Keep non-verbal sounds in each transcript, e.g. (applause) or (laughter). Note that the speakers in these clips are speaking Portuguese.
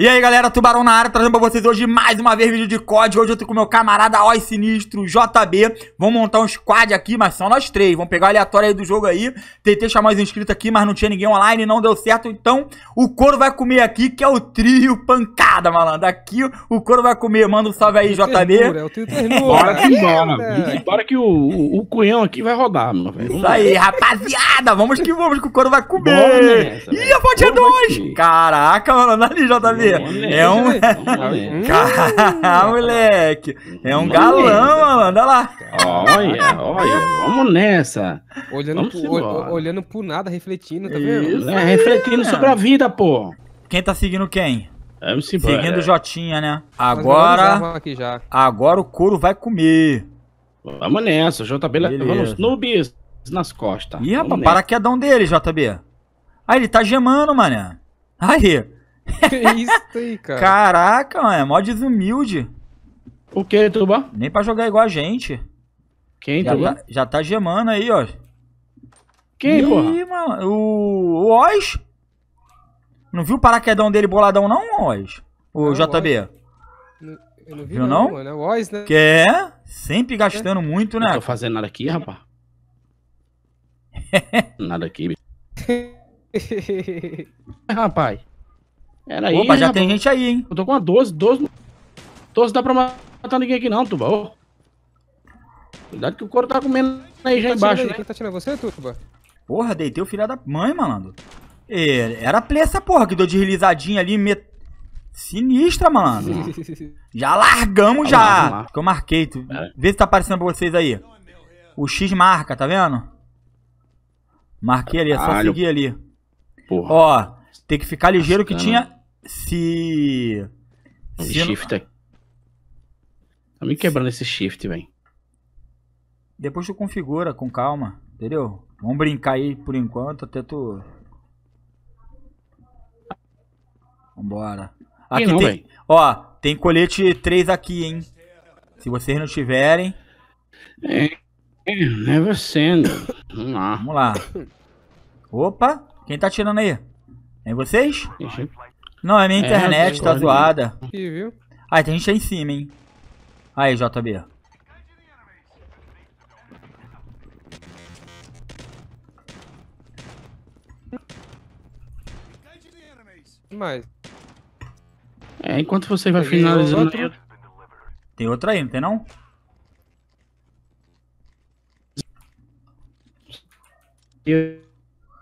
E aí galera, Tubarão na área, trazendo pra vocês hoje mais uma vez vídeo de COD. Hoje eu tô com meu camarada Oi Sinistro, JB Vamos montar um squad aqui, mas são nós três. Vamos pegar o aleatório aí do jogo aí. Tentei chamar os inscritos aqui, mas não tinha ninguém online Não deu certo, então o couro vai comer aqui Que é o trio pancada, malandro. Aqui o couro vai comer, manda um salve aí, JB Ternura, é o trio ternura. Bora que bora. Bora que o, o, o cunhão aqui vai rodar, mano. velho. Isso aí, rapaziada, vamos que vamos, que o couro vai Bora comer nessa, Ih, a fonte é dois. Caraca, mano, ali, JB É um... (laughs) Caralho, moleque. É um galão, mano. Olha lá. Olha, olha, vamos nessa. Olhando, Vamos pro, ol- olhando pro nada, refletindo, tá vendo? É, refletindo sobre a vida, pô. Quem tá seguindo quem? Vamos. Seguindo o Jotinha, né? Agora, arma aqui já. agora o couro vai comer. Vamos nessa. JB levando os noobs nas costas. Ih, rapaz, paraquedão dele, JB. Ah, ele tá gemando, mané. Aí. Que isso aí, cara? Caraca, mano. É mó desumilde. O que, Tuba? Nem pra jogar igual a gente. Quem, Já Tuba? tá, já tá gemando aí, ó. Quem, porra? Ih, mano. O, o Oz. Não viu o paraquedão dele boladão, não, Oz? O Não, JB. Eu não vi Viu não, não? mano. É o Oz, né? Que é sempre gastando muito, Não né? tô fazendo nada aqui, rapaz. (laughs) nada aqui, bicho. É, (laughs) rapaz. Era aí, Opa, já rapaz. tem gente aí, hein? Eu tô com uma 12, 12. 12 dá pra matar ninguém aqui não, Tuba. Ô. Cuidado que o couro tá comendo aí já Tá embaixo, né? Quem tá tirando você, Tuba? Porra, deitei o filho da mãe, malandro. Era play essa porra que deu de realizadinha ali. Met... Sinistra, malandro. (laughs) Já largamos já. lá, vamos lá. Que eu marquei. Tu... É. Vê se tá aparecendo pra vocês aí. O X marca, tá vendo? Marquei ali, é só Caralho. seguir ali. Porra. Ó, tem que ficar ligeiro que tinha. Se. se não- shift aqui. Tá me quebrando esse shift, velho. Depois tu configura com calma, entendeu? Vamos brincar aí por enquanto até tu. Vambora. Aqui não, tem. véi. Ó, tem colete 3 aqui, hein? Se vocês não tiverem, É, never send. Vamos lá. vamos lá. Opa, quem tá tirando aí? É vocês? Não, é minha É, internet, eu tá zoada. Aqui, viu? Ai, tem gente aí em cima, hein? Aí, JB. Que mais? É, enquanto você vai finalizando outro. Tem outra aí, não tem não? eu,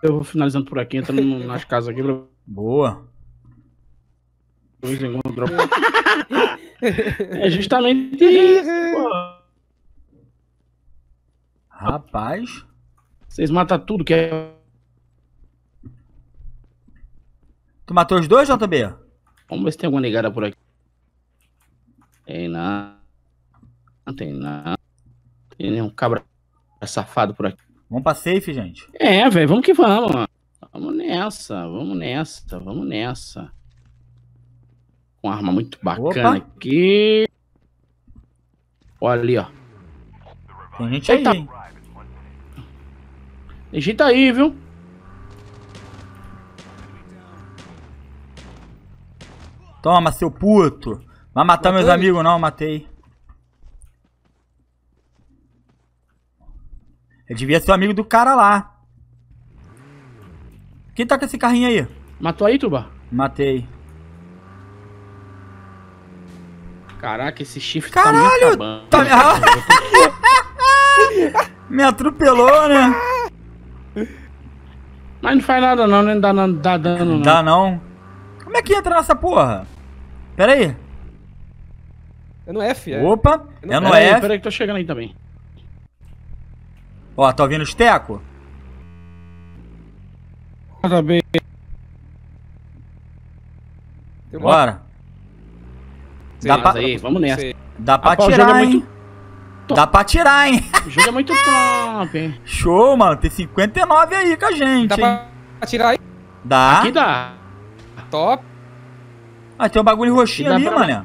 eu vou finalizando por aqui, entrando nas casas aqui pra Boa. É justamente isso, pô. Rapaz. Vocês matam tudo que é. Tu matou os dois, JB? Vamos ver se tem alguma negada por aqui. Tem não. Não tem não. Tem nenhum cabra safado por aqui. Vamos pra safe, gente. É, velho, vamos que vamos. mano. Vamos nessa, vamos nessa, vamos nessa. Com uma arma muito bacana Opa. aqui. Olha ali, ó. Tem gente aí, Eita. hein? Tem gente aí, viu? Toma, seu puto. Vai matar meus amigos, não, matei. Eu devia ser o amigo do cara lá. Quem tá com esse carrinho aí? Matou aí, Tuba? Matei. Caraca, esse chifre Caralho, tá me acabando. (laughs) tá me- atropelou, né? Mas não faz nada não, nem dá, não dá dano não. Dá não. Como é que entra nessa porra? Pera aí. É no F, é. Opa, é no Pera aí, F. Pera aí que tô chegando aí também. Ó, tá ouvindo os teco? JB. Tem uma- Bora. Dá pra, aí, vamos nessa. sei. dá pra Rapaz, o tirar, é hein? muito- Dá pra tirar, hein? O jogo é muito top, hein? (laughs) Show, mano. Tem 59 aí com a gente, Dá hein? pra atirar aí? Dá. Aqui dá. Top. Ah, tem um bagulho roxinho ali, pra- mané.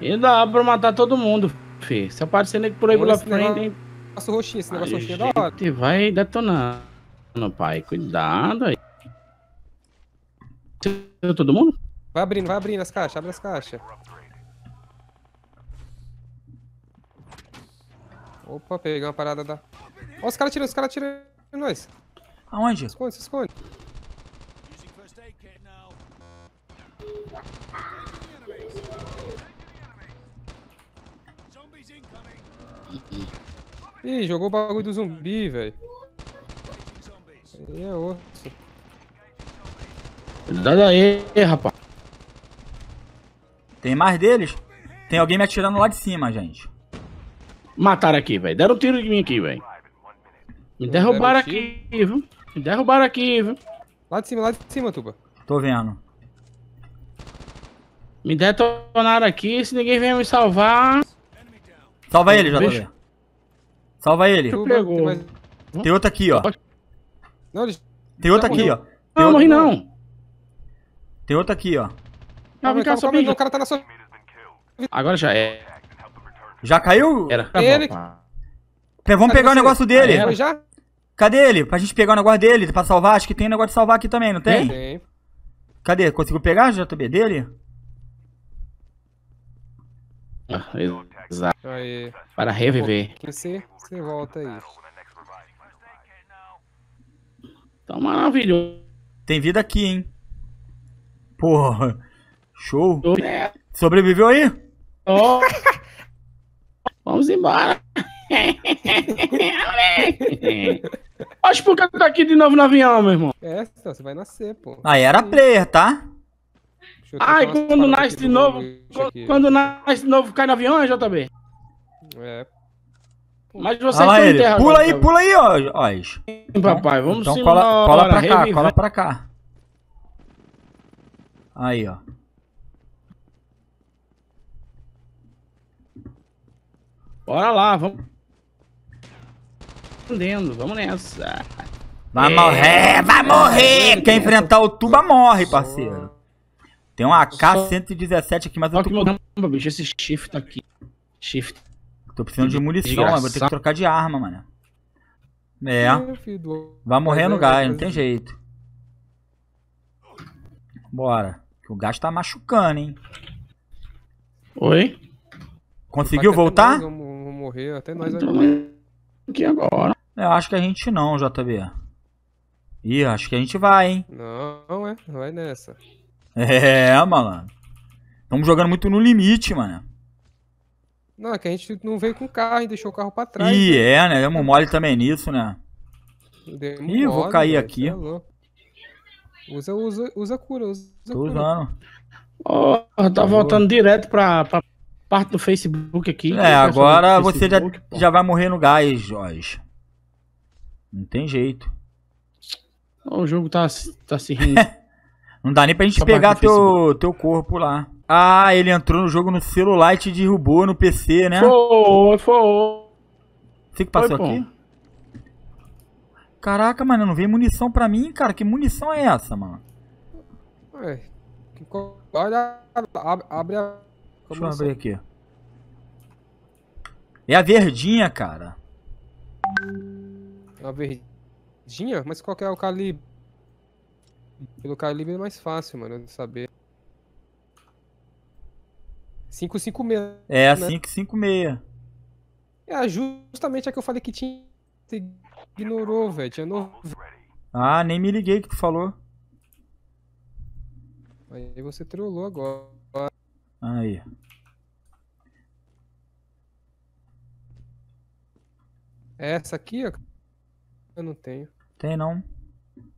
E dá pra matar todo mundo, fi. Se aparecer nego por aí pela frente, hein? Negócio roxinho, esse negócio roxinho é da hora. gente vai detonando, pai. Cuidado aí. Todo mundo? Vai abrindo, vai abrindo as caixas, abre as caixas. Opa, peguei uma parada da... Ó, os caras tiram, os caras tiram em nós. Aonde? Esconde, se esconde. Ih, jogou o bagulho do zumbi, velho. Aí é osso. Cuidado aí, rapaz. Tem mais deles? Tem alguém me atirando lá de cima, gente. Mataram aqui, velho. Deram um tiro de mim aqui, velho. Me derrubaram aqui, viu? Me derrubaram aqui, viu? Lá de cima, lá de cima, Tuba. Tô vendo. Me detonaram aqui. Se ninguém vier me salvar. Salva ele, Beijo. Salva ele. Tuba, pegou. tem mais- Tem outro aqui, ó. Não, ele... Tem outro Já aqui, ó. Tem Não, outro, morri não. tem outro aqui, ó. Calma, calma, calma, calma, o cara tá na sua... Agora já é. Já caiu? Era. Ele- Rapaz. Pe- Vamos Cadê pegar o negócio dele. Ah, é? Já? Cadê ele? Pra gente pegar o negócio dele, pra salvar. Acho que tem negócio de salvar aqui também, não tem? Tem. Cadê? Conseguiu pegar o JB dele? Ah, Exato. Aí. Para reviver. Você, volta aí. Tá maravilhoso. Tem vida aqui, hein? Porra. Show. Sobreviveu aí? Ó. (laughs) Vamos embora. (laughs) Acho por que tu tá aqui de novo no avião, meu irmão. É, você vai nascer, pô. Aí era player, tá? Ai, quando nasce de novo. Quando nasce de novo, cai no avião, é, JB? É. Mas você Olha em ele. terra Pula agora, aí, tá? pula aí, ó. ó. isso. Papai, vamos Então cola, cola pra cá, reviver. cola pra cá. Aí, ó. Bora lá, vamos. Entendendo, vamos nessa. Vai É. morrer, vai morrer! Quem enfrentar o Tuba morre, parceiro. Tem uma AK-117 aqui, mas eu Só que tô, meu bicho, esse shift aqui. Shift. Tô precisando de munição, mas vou ter que trocar de arma, mano. É, É, vai morrer no é, gás, é, não tem jeito. Bora. Que o gás tá machucando, hein? Oi? Conseguiu voltar? Vamos, vamos morrer, até nós aqui agora. Eu acho que a gente não, JB. Ih, acho que a gente vai, hein? Não, é, vai nessa. É, malandro. Estamos jogando muito no limite, mano. Não, é que a gente não veio com o carro e deixou o carro pra trás. Ih, é, né? Demos mole também nisso, né? Demos Ih, vou cair velho, aqui. é. Usa, usa, usa cura, usa Tô cura. usando. Ó, tá voltando direto pra, pra parte do Facebook aqui. É, agora você já, pô. já vai morrer no gás, Jorge. Não tem jeito. O jogo tá, tá se rindo. (laughs) Não dá nem pra gente Só pegar teu, teu corpo lá. Ah, ele entrou no jogo no celular e te derrubou no PC, né? Foi, foi. Você que passou Foi, aqui? Caraca, mano, não veio munição pra mim, cara. Que munição é essa, mano? Ué, olha, abre, abre a... Deixa eu abrir aqui. É a verdinha, cara. A verdinha? Mas qual que é o calibre? Pelo calibre é mais fácil, mano, de saber. 556. É a Né? 556. É justamente a que eu falei que tinha. Você ignorou, velho. Tinha no... Ah, nem me liguei que tu falou. Aí você trollou agora. Aí. Essa aqui, ó. Eu não tenho. Tem não.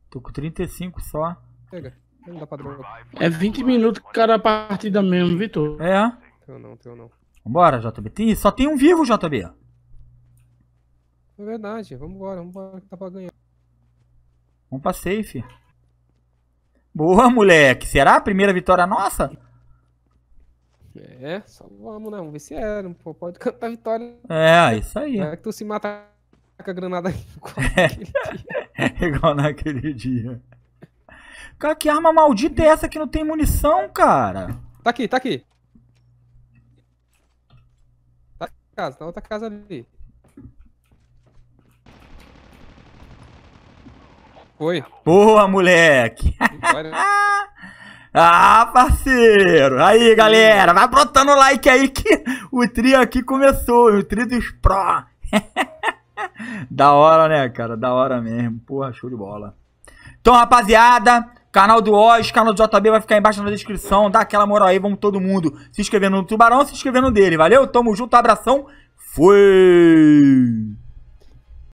Tô com 35 só. Pega. Não dá pra drogar. É 20 minutos cada partida mesmo, Vitor. É. Teu não, teu não. Vambora, JB. Tem, só tem um vivo, JB. É verdade. Vambora, vambora que dá pra ganhar. Vamos pra safe. Boa, moleque. Será a primeira vitória nossa? É, só vamos, né? Vamos ver se é. Não pode cantar vitória. É, isso aí. É que tu se mata com a granada (laughs) aí. (laughs) (laughs) Igual naquele dia. Cara, que arma maldita é essa que não tem munição, cara? Tá aqui, tá aqui. Tá na casa, na outra casa ali. Foi. Boa, moleque. (laughs) Ah, parceiro! Aí, galera, vai botando o like aí que o trio aqui começou, o trio dos Pro. (laughs) da hora, né, cara? Da hora mesmo. Porra, show de bola. Então, rapaziada, canal do Oz, canal do JB vai ficar embaixo na descrição. Dá aquela moral aí, vamos todo mundo se inscrevendo no Tubarão, se inscrevendo dele. Valeu? Tamo junto, abração. Fui!